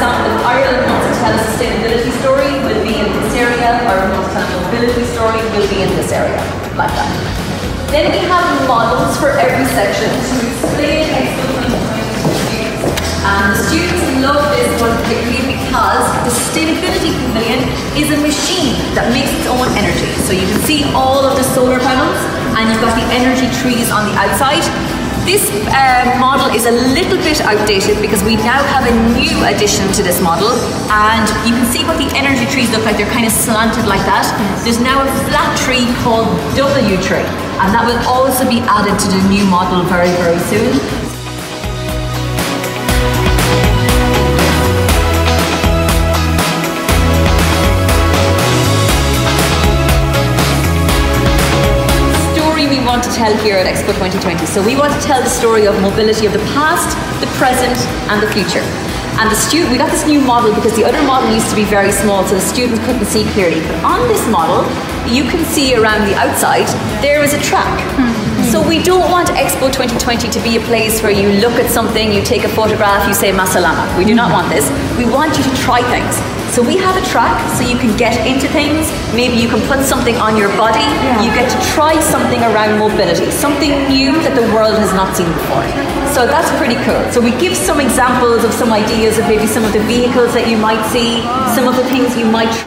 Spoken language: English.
example, if Ireland wants to tell a sustainability story, will be in this area, or wants to tell a mobility story, will be in this area, like that. Then we have models for every section to explain and 2020 to students. Um, students love this one particularly because the Sustainability Pavilion is a machine that makes its own energy. So you can see all of the solar panels, and you've got the energy trees on the outside, this uh, model is a little bit outdated because we now have a new addition to this model and you can see what the energy trees look like. They're kind of slanted like that. There's now a flat tree called W tree and that will also be added to the new model very, very soon. Tell here at Expo 2020. So we want to tell the story of mobility of the past, the present, and the future. And the student, we got this new model because the other model used to be very small, so the students couldn't see clearly. But on this model, you can see around the outside there is a track. Mm-hmm. So we don't want Expo 2020 to be a place where you look at something, you take a photograph, you say masalama. We do not want this. We want you to try things. So we have a track so you can get into things. Maybe you can put something on your body. Yeah. You get to try something around mobility, something new that the world has not seen before. So that's pretty cool. So we give some examples of some ideas of maybe some of the vehicles that you might see, some of the things you might try.